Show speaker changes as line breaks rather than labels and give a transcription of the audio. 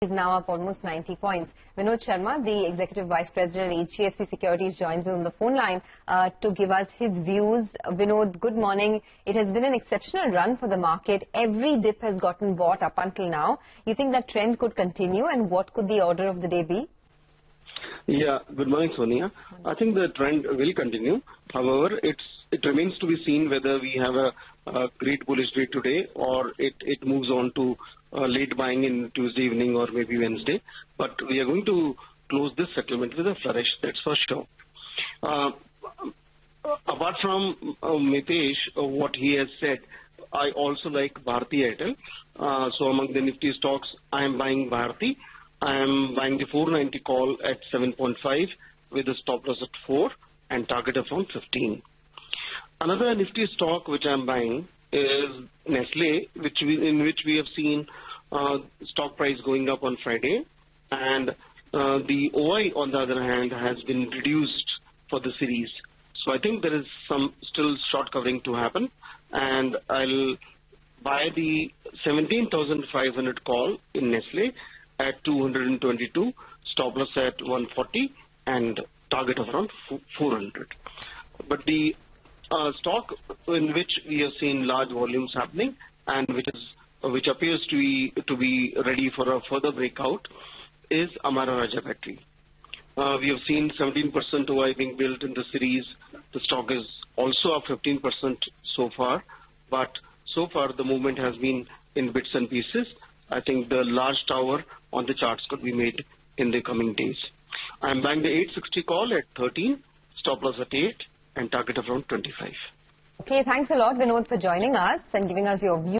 is now up almost 90 points. Vinod Sharma, the Executive Vice President at HDFC Securities, joins us on the phone line uh, to give us his views. Vinod, good morning. It has been an exceptional run for the market. Every dip has gotten bought up until now. You think that trend could continue and what could the order of the day be?
Yeah, good morning, Sonia. I think the trend will continue. However, it's it remains to be seen whether we have a, a great bullish day today or it, it moves on to uh, late buying in Tuesday evening or maybe Wednesday. But we are going to close this settlement with a flourish, that's for sure. Uh, apart from uh, Mitesh, uh, what he has said, I also like Bharti Airtel. Uh, so among the Nifty stocks, I am buying Bharti. I am buying the 490 call at 7.5 with a stop loss at 4 and target of around 15. Another Nifty stock which I am buying is Nestle, which we, in which we have seen uh, stock price going up on Friday, and uh, the OI on the other hand has been reduced for the series. So I think there is some still short covering to happen, and I'll buy the 17,500 call in Nestle at 222, stop loss at 140, and target of around 400. But the stock in which we have seen large volumes happening and which is which appears to be to be ready for a further breakout is Amara Raja Battery. Uh, we have seen 17% OI being built in the series. The stock is also up 15% so far, but so far the movement has been in bits and pieces. I think the large tower on the charts could be made in the coming days. I am buying the 860 call at 13, stop loss at 8, and target of around 25.
Okay, thanks a lot, Vinod, for joining us and giving us your view.